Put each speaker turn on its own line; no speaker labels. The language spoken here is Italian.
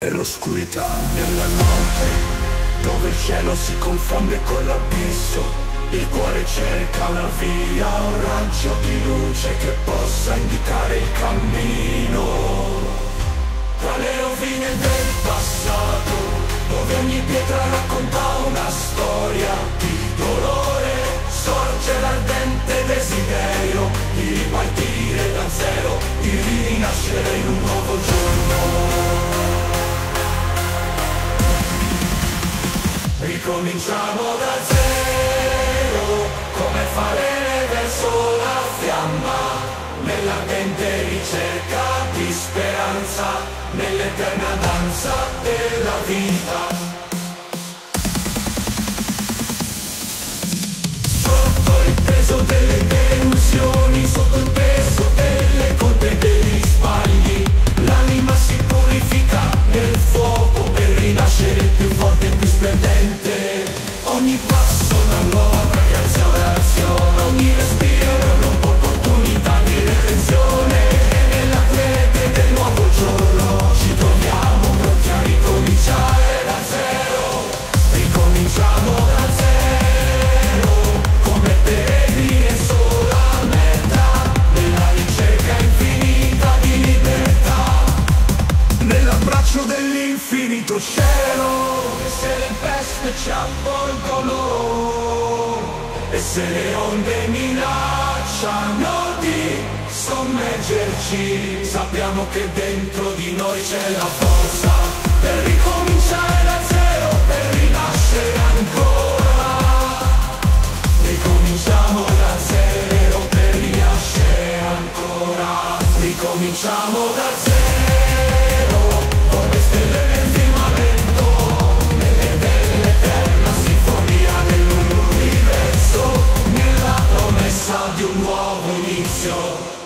E l'oscurità nella notte Dove il cielo si confonde con l'abisso. Il cuore cerca una via, un raggio di luce che possa indicare il cammino. Tra le rovine del passato Dove ogni pietra racconta una storia? Di dolore Sorge l'ardente desiderio di ripartire da zero Di rinascere in un nuovo giorno Ricominciamo da zero, come fare verso la fiamma, nell'ardente ricerca di speranza, nell'eterna danza della vita. Dell'infinito cielo e se le peste ci avvolgono e se le onde minacciano di sommergerci sappiamo che dentro di noi c'è la forza per ricominciare da zero per rinascere ancora. Ricominciamo da zero per rinascere ancora. Ricominciamo da zero inizio